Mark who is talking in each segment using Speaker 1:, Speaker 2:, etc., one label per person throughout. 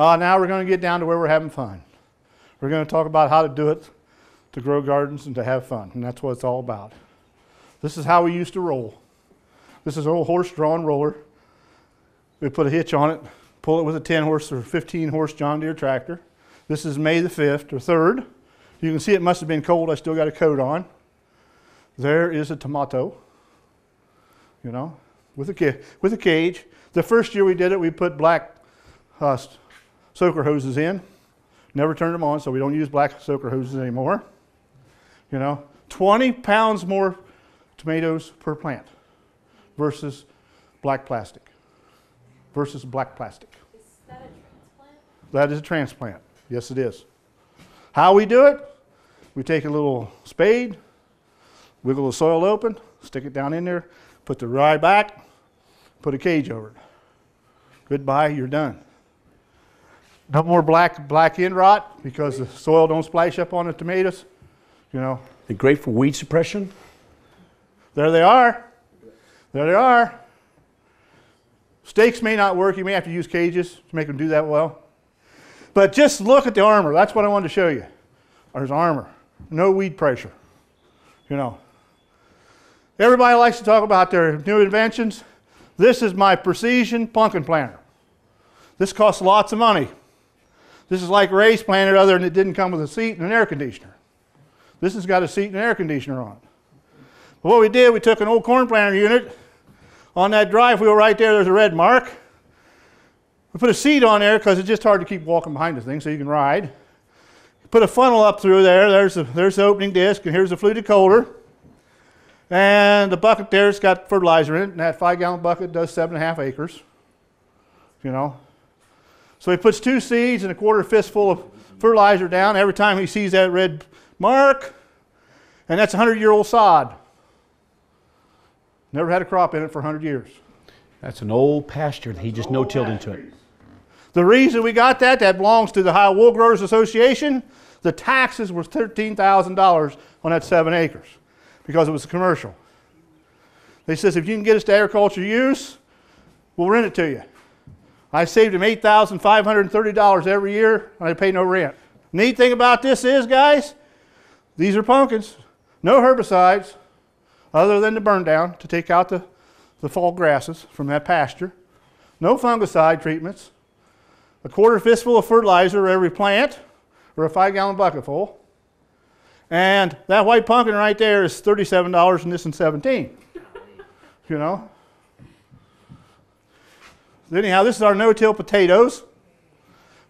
Speaker 1: Uh, now we're going to get down to where we're having fun. We're going to talk about how to do it to grow gardens and to have fun, and that's what it's all about. This is how we used to roll. This is an old horse-drawn roller. We put a hitch on it, pull it with a 10 horse or 15 horse John Deere tractor. This is May the 5th or 3rd. You can see it must have been cold. I still got a coat on. There is a tomato, you know, with a, with a cage. The first year we did it, we put black uh, soaker hoses in. Never turned them on, so we don't use black soaker hoses anymore. You know, 20 pounds more tomatoes per plant versus black plastic. Versus black plastic.
Speaker 2: Is that a transplant?
Speaker 1: That is a transplant. Yes, it is. How we do it? We take a little spade, wiggle the soil open, stick it down in there, put the rye back, put a cage over it. Goodbye, you're done. No more black black end rot because the soil don't splash up on the tomatoes. You know,
Speaker 3: They're great for weed suppression.
Speaker 1: there they are. There they are. Stakes may not work. You may have to use cages to make them do that well. But just look at the armor. That's what I wanted to show you. There's armor. No weed pressure. You know. Everybody likes to talk about their new inventions. This is my precision pumpkin planter. This costs lots of money. This is like Ray's planter, other than it didn't come with a seat and an air conditioner. This has got a seat and an air conditioner on it. But what we did, we took an old corn planter unit. On that drive wheel right there, there's a red mark. We put a seat on there because it's just hard to keep walking behind the thing so you can ride. Put a funnel up through there. There's the, there's the opening disc, and here's the fluted coulter. And the bucket there's got fertilizer in it, and that five gallon bucket does seven and a half acres. You know. So he puts two seeds and a quarter fistful of fertilizer down every time he sees that red mark, and that's a hundred year old sod. Never had a crop in it for 100 years.
Speaker 3: That's an old pasture that he just no-tilled into it.
Speaker 1: The reason we got that, that belongs to the Ohio Wool Growers Association. The taxes were $13,000 on that seven acres because it was a commercial. They says if you can get us to agriculture use, we'll rent it to you. I saved him $8,530 every year and I pay no rent. Neat thing about this is, guys, these are pumpkins. No herbicides other than the burn down to take out the, the fall grasses from that pasture. No fungicide treatments a quarter fistful of fertilizer every plant, or a five gallon bucket full. And that white pumpkin right there is $37 and this is 17. You know? Anyhow, this is our no-till potatoes.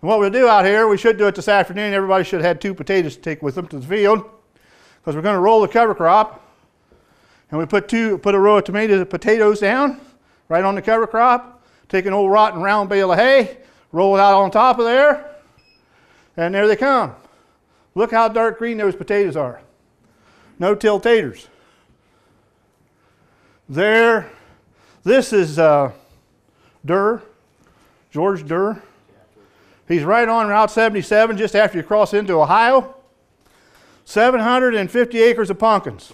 Speaker 1: And what we'll do out here, we should do it this afternoon. Everybody should have had two potatoes to take with them to the field. Because we're going to roll the cover crop. And we put two put a row of tomatoes potatoes down right on the cover crop. Take an old rotten round bale of hay, roll it out on top of there, and there they come. Look how dark green those potatoes are. No till taters. There, this is uh, Durr, George Durr. He's right on Route 77, just after you cross into Ohio. 750 acres of pumpkins.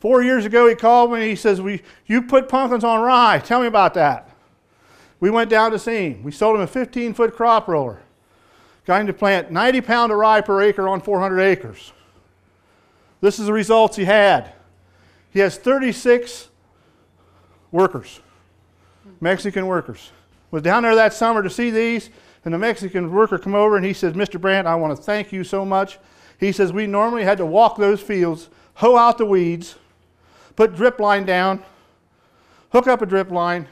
Speaker 1: Four years ago, he called me and he says, we, You put pumpkins on rye. Tell me about that. We went down to see him. We sold him a 15 foot crop roller. Got him to plant 90 pound of rye per acre on 400 acres. This is the results he had. He has 36 workers, Mexican workers. Was down there that summer to see these, and the Mexican worker come over and he says, Mr. Brandt, I want to thank you so much. He says, we normally had to walk those fields, hoe out the weeds, put drip line down, hook up a drip line,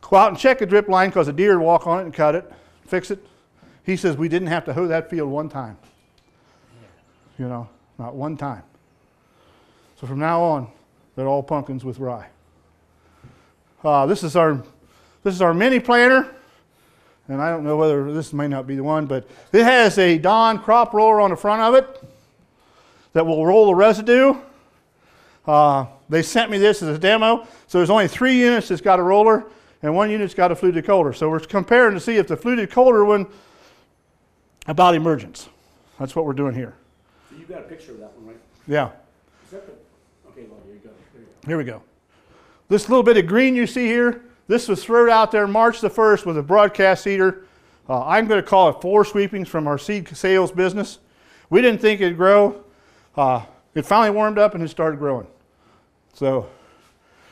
Speaker 1: go out and check a drip line because a deer would walk on it and cut it, fix it. He says we didn't have to hoe that field one time. You know, not one time. So from now on, they're all pumpkins with rye. Uh, this is our this is our mini planter, and I don't know whether this may not be the one, but it has a Dawn crop roller on the front of it that will roll the residue. Uh, they sent me this as a demo, so there's only three units that's got a roller, and one unit's got a fluted coulter. So we're comparing to see if the fluted coulter one about emergence. That's what we're doing here.
Speaker 3: So you got a picture of that one, right?
Speaker 1: Yeah.
Speaker 3: Is that the, okay, well, here you go. There you go.
Speaker 1: Here we go. This little bit of green you see here, this was thrown out there March the 1st with a broadcast seeder. Uh, I'm going to call it four sweepings from our seed sales business. We didn't think it'd grow. Uh, it finally warmed up and it started growing. So,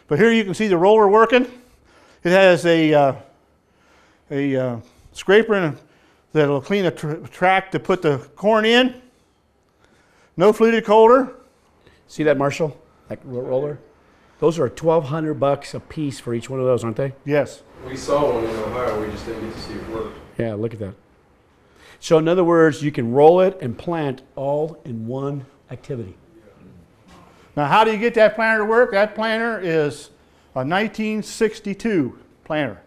Speaker 1: but here you can see the roller working. It has a, uh, a uh, scraper a, that'll clean a tr- track to put the corn in. No fluted coulter.
Speaker 3: See that, Marshall? That ro- roller? Those are 1200 bucks a piece for each one of those, aren't they?
Speaker 1: Yes.
Speaker 2: We saw one in Ohio, we just didn't get to see it work.
Speaker 3: Yeah, look at that. So, in other words, you can roll it and plant all in one activity.
Speaker 1: Now, how do you get that planter to work? That planter is a 1962 planter.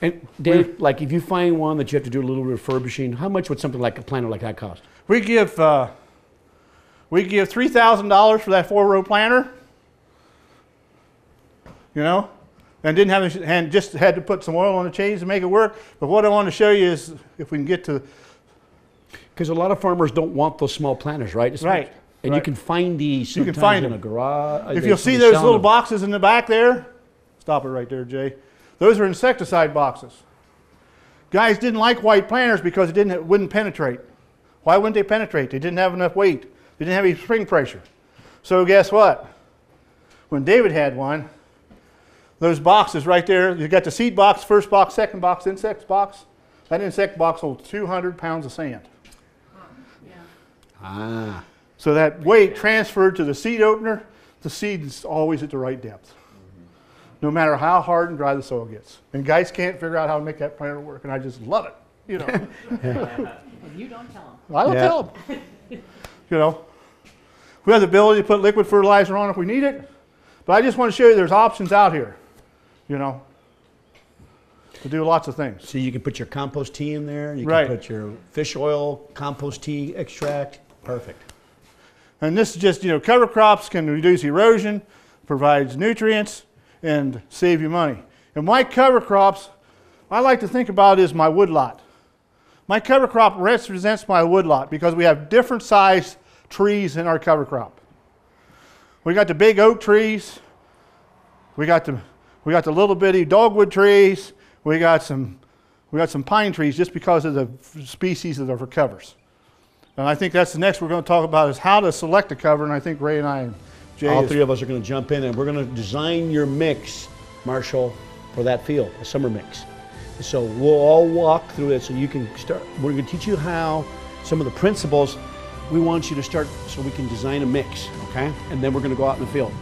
Speaker 3: And Dave, like if you find one that you have to do a little refurbishing, how much would something like a planter like that cost?
Speaker 1: We give uh, we give three thousand dollars for that four row planter. You know, and didn't have any- and just had to put some oil on the chains to make it work. But what I want to show you is if we can get to
Speaker 3: Because a lot of farmers don't want those small planters, right? It's-
Speaker 1: Right,
Speaker 3: And you can find these
Speaker 1: You can find
Speaker 3: in
Speaker 1: them.
Speaker 3: a garage.
Speaker 1: if you'll see those little
Speaker 3: them.
Speaker 1: boxes in the back there, stop it right there, Jay. Those are insecticide boxes. Guys didn't like White planters because it didn't it wouldn't penetrate. Why wouldn't they penetrate? They didn't have enough weight. They didn't have any spring pressure. So guess what? When David had one, those boxes right there, you got the seed box, first box, second box, insect box. That insect box holds 200 pounds of sand.
Speaker 3: Ah.
Speaker 1: So that weight transferred to the seed opener, the seed is always at the right depth. No matter how hard and dry the soil gets. And guys can't figure out how to make that planter work, and I just love it. You know,
Speaker 4: You don't tell them.
Speaker 1: I don't
Speaker 3: Yeah.
Speaker 1: tell them. You know, we have the ability to put liquid fertilizer on if we need it, but I just want to show you there's options out here. You know, to do lots of things.
Speaker 3: So you can put your compost tea in there. You can
Speaker 1: Right.
Speaker 3: put your fish oil, compost tea extract. Perfect.
Speaker 1: And this is just, you know, cover crops can reduce erosion, provides nutrients, and save you money. And my cover crops, I like to think about is my woodlot. My cover crop represents my woodlot because we have different size trees in our cover crop. We got the big oak trees, we got the we got the little bitty dogwood trees, we got some we got some pine trees just because of the species that are for covers. And I think that's the next we're going to talk about is how to select a cover. And I think Ray and I and Jay
Speaker 3: All three of us are going to jump in and we're going to design your mix, Marshall, for that field, a summer mix. So we'll all walk through it so you can start. We're going to teach you how some of the principles we want you to start so we can design a mix, okay? And then we're going to go out in the field.